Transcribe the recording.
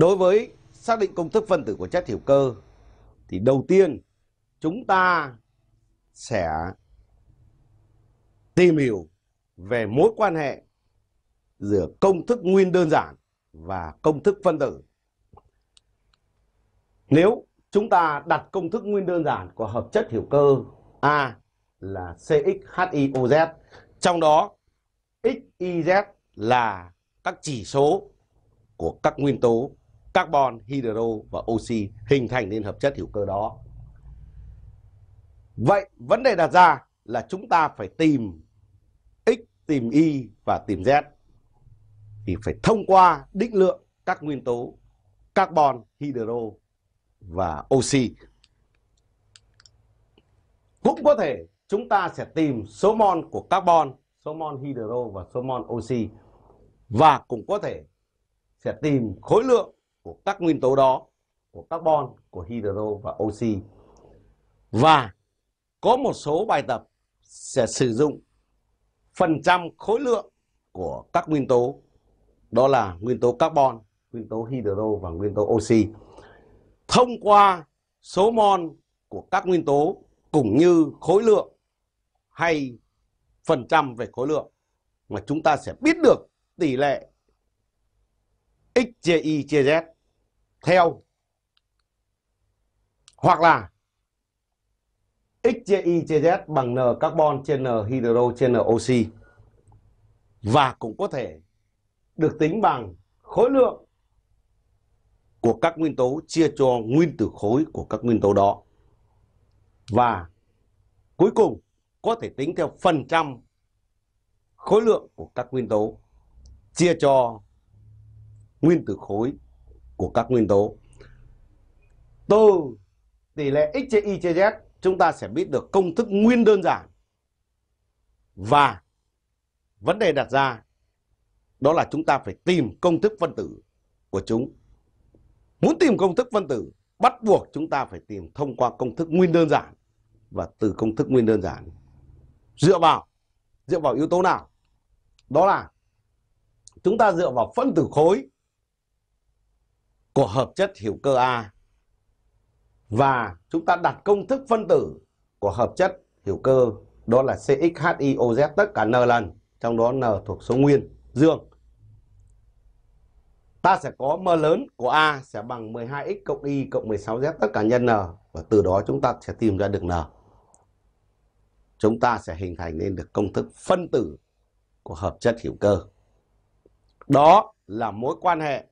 đối với xác định công thức phân tử của chất hữu cơ thì đầu tiên chúng ta sẽ tìm hiểu về mối quan hệ giữa công thức nguyên đơn giản và công thức phân tử. Nếu chúng ta đặt công thức nguyên đơn giản của hợp chất hữu cơ A là CXHIOZ, trong đó X, Y, Z là các chỉ số của các nguyên tố carbon, hydro và oxy hình thành nên hợp chất hữu cơ đó. Vậy vấn đề đặt ra là chúng ta phải tìm X, tìm Y và tìm Z. Thì phải thông qua định lượng các nguyên tố carbon, hydro và oxy. Cũng có thể chúng ta sẽ tìm số mol của carbon, số mol hydro và số mol oxy. Và cũng có thể sẽ tìm khối lượng của các nguyên tố đó, của carbon, của hydro và oxy. Và có một số bài tập sẽ sử dụng phần trăm khối lượng của các nguyên tố đó là nguyên tố carbon, nguyên tố hydro và nguyên tố oxy. Thông qua số mol của các nguyên tố cũng như khối lượng hay phần trăm về khối lượng mà chúng ta sẽ biết được tỷ lệ x chia y chia z theo, hoặc là x chia y chia z bằng n carbon trên n, hydro trên n, oxy và cũng có thể được tính bằng khối lượng của các nguyên tố, chia cho nguyên tử khối của các nguyên tố đó. Và cuối cùng có thể tính theo phần trăm khối lượng của các nguyên tố, chia cho nguyên tử khối của các nguyên tố. Từ tỷ lệ x chia y chia z chúng ta sẽ biết được công thức nguyên đơn giản. Và vấn đề đặt ra đó là chúng ta phải tìm công thức phân tử của chúng. Muốn tìm công thức phân tử, bắt buộc chúng ta phải tìm thông qua công thức nguyên đơn giản và từ công thức nguyên đơn giản dựa vào dựa vào yếu tố nào? Đó là chúng ta dựa vào phân tử khối của hợp chất hữu cơ A và chúng ta đặt công thức phân tử của hợp chất hữu cơ đó là CXHIOZ tất cả n lần, trong đó n thuộc số nguyên dương ta sẽ có m lớn của A sẽ bằng 12x cộng y cộng 16z tất cả nhân n và từ đó chúng ta sẽ tìm ra được n. Chúng ta sẽ hình thành nên được công thức phân tử của hợp chất hữu cơ. Đó là mối quan hệ